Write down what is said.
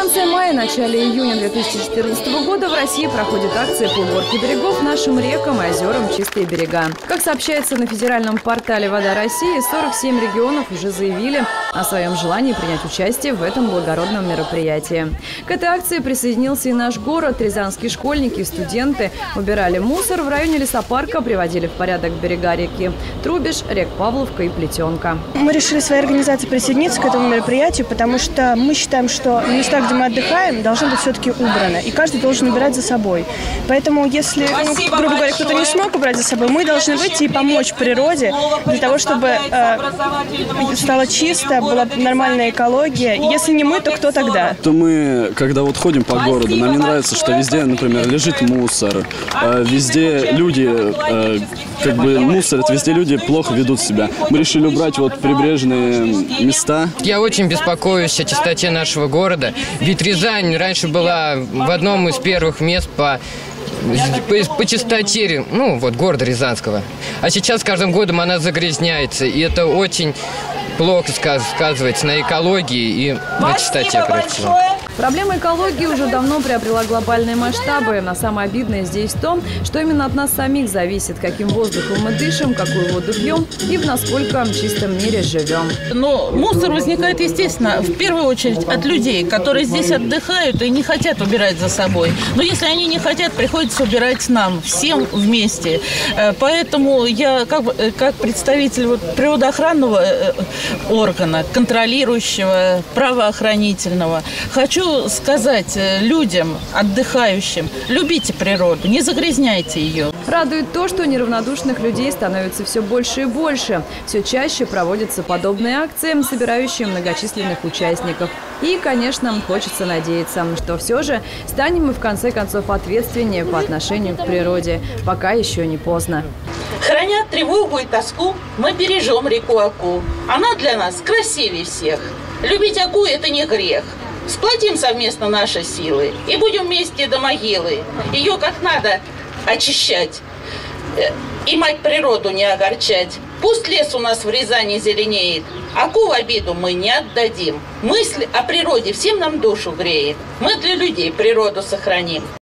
конце мая, начале июня 2014 года в России проходит акция по уборке берегов нашим рекам и озерам «Чистые берега». Как сообщается на федеральном портале «Вода России», 47 регионов уже заявили о своем желании принять участие в этом благородном мероприятии. К этой акции присоединился и наш город. Рязанские школьники и студенты убирали мусор в районе лесопарка, приводили в порядок берега реки Трубеж, рек Павловка и Плетенка. Мы решили своей организации присоединиться к этому мероприятию, потому что мы считаем, что места, где мы отдыхаем, должны быть все-таки убраны, и каждый должен убирать за собой. Поэтому, если, ну, грубо говоря, кто-то не смог убрать за собой, мы должны выйти и помочь природе для того, чтобы э, стало чисто, была нормальная экология. Если не мы, то кто тогда? То мы, когда вот ходим по городу, нам не нравится, что везде, например, лежит мусор, э, везде люди, э, как бы мусорят, везде люди плохо ведут себя. Мы решили убрать вот прибрежные места. Я очень беспокоюсь о чистоте нашего города, ведь Рязань раньше была в одном из первых мест по по, по чистоте, ну, вот, города Рязанского. А сейчас с каждым годом она загрязняется, и это очень плохо сказ сказывается на экологии и на чистоте, всего. Проблема экологии уже давно приобрела глобальные масштабы. Но самое обидное здесь в том, что именно от нас самих зависит, каким воздухом мы дышим, какую воду пьем и в насколько чистом мире живем. Но мусор возникает, естественно, в первую очередь от людей, которые здесь отдыхают и не хотят убирать за собой. Но если они не хотят, приходится убирать нам, всем вместе. Э, поэтому я, как, э, как представитель вот природоохранного э, органа, контролирующего, правоохранительного, хочу сказать людям, отдыхающим, любите природу, не загрязняйте ее. Радует то, что неравнодушных людей становится все больше и больше. Все чаще проводятся подобные акции, собирающие многочисленных участников. И, конечно, хочется надеяться, что все же станем мы в конце концов ответственнее по отношению к природе, пока еще не поздно. Храня тревогу и тоску, мы бережем реку Аку. Она для нас красивее всех. Любить Аку – это не грех. Сплотим совместно наши силы и будем вместе до могилы. Ее как надо очищать и мать природу не огорчать. Пусть лес у нас в Рязани зеленеет, аку в обиду мы не отдадим. Мысль о природе всем нам душу греет. Мы для людей природу сохраним.